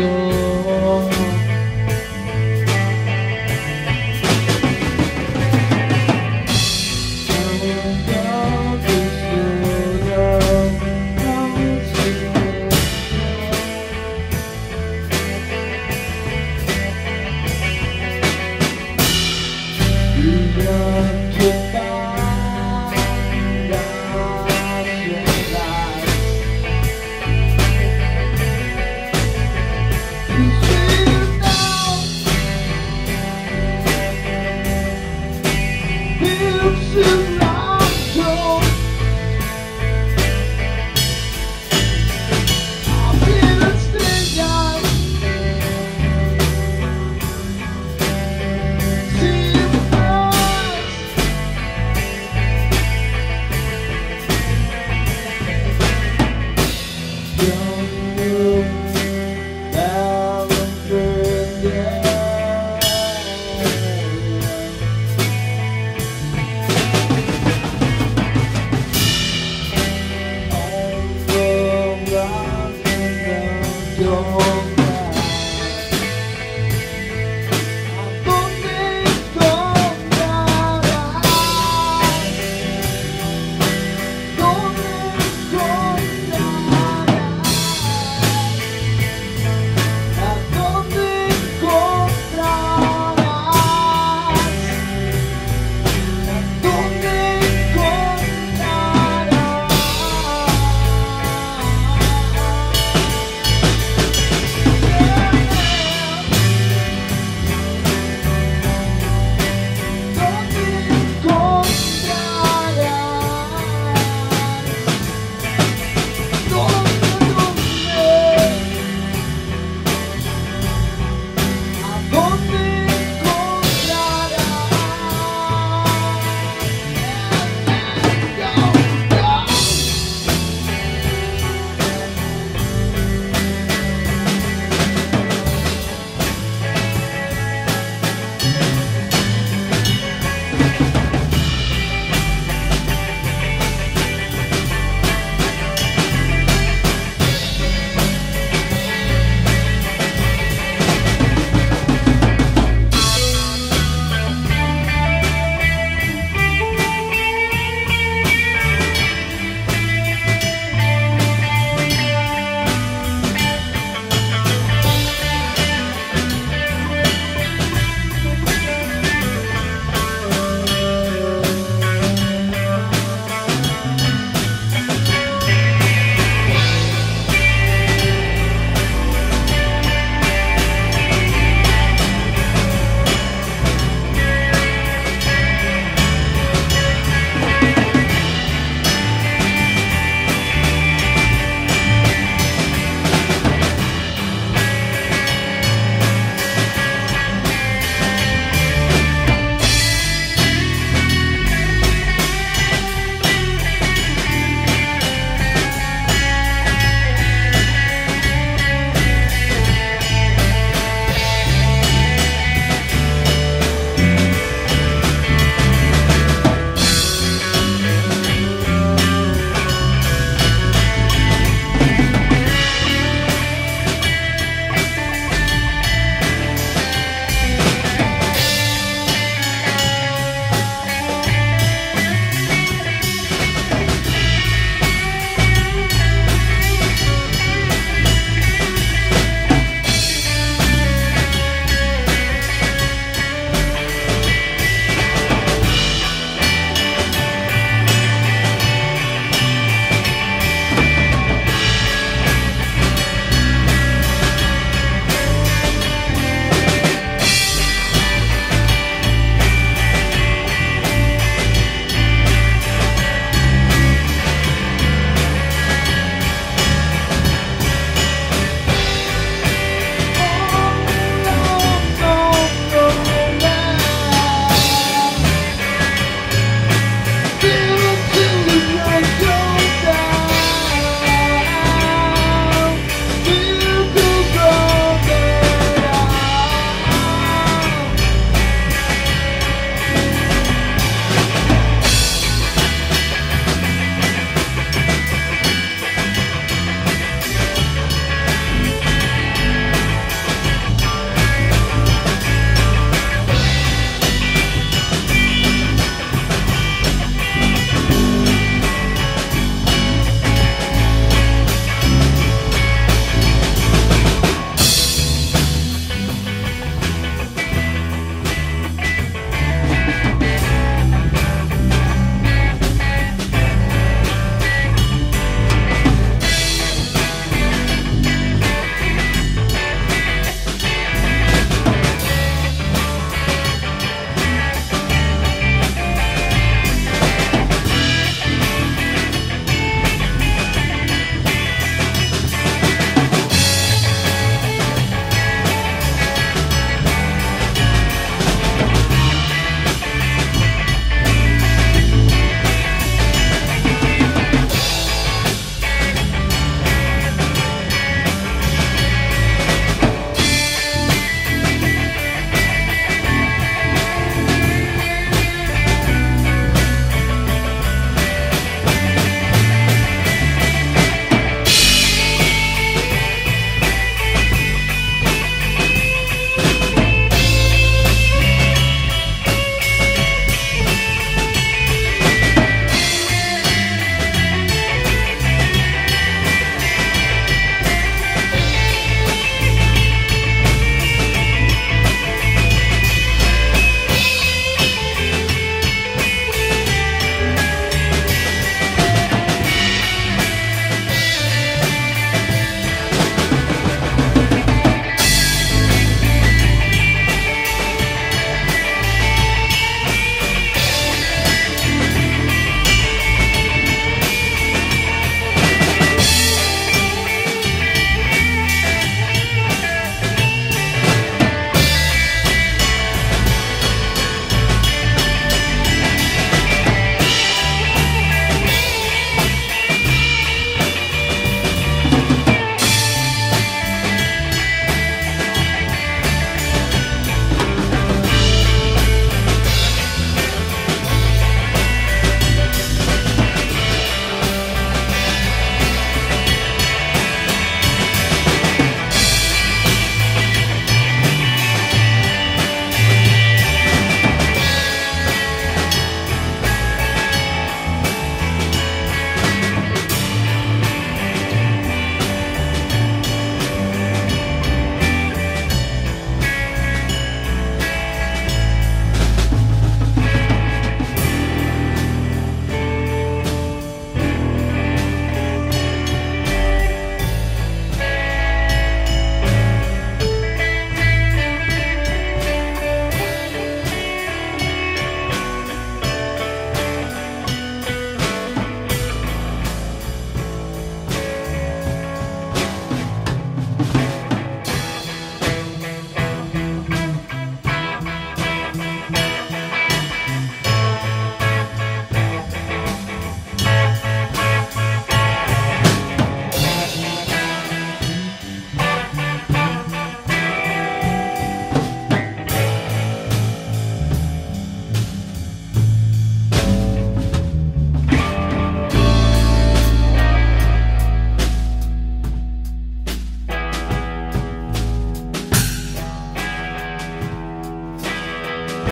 your Señor.